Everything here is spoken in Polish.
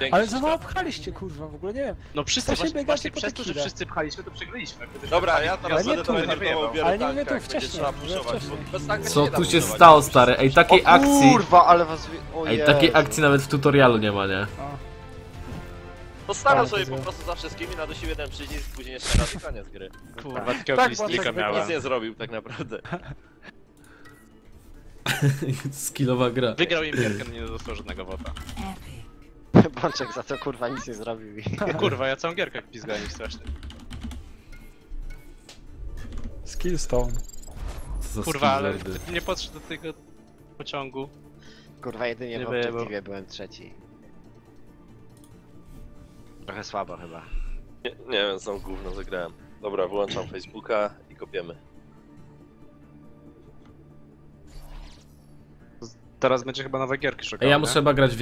Dzięki, Ale za mało pchaliście, kurwa, w ogóle nie wiem. No wszyscy się właśnie, biegacie właśnie po przez to, że tequilę? wszyscy pchaliśmy, to przegraliśmy. Gdybyśmy Dobra, pchali- ja Ale teraz nie będę tu, to nie ewentował, wiem. biorę Ale nie mówię tu wcześniej, mówię Co nie tu się stało, stary? Ej, takiej akcji... kurwa, ale was... wy- O Ej, Jezu. takiej akcji nawet w tutorialu nie ma, nie? O. Postaram Tak, sobie po prostu za wszystkimi, nadusił jeden przycisk, później jeszcze raz i koniec gry. Kurwa, takiego Tak, bo- miałem. Nic nie zrobił tak naprawdę. Skillowa gra. Wygrał im gierkę, no nie dostał żadnego wota. Bączek za to kurwa nic nie zrobił i... Kurwa, ja całą gierkę pizgałem strasznie. Skillstone. Co za Kurwa, ale gdybym nie podszedł do tego pociągu. Kurwa, jedynie Nie w było. obiektywie byłem trzeci. Trochę słabo chyba. Nie, nie wiem, są gówno zagrałem. Dobra, wyłączam Facebooka i kopiemy. Teraz będzie chyba nowe gierki szukał, Ej, ja nie? muszę chyba grać w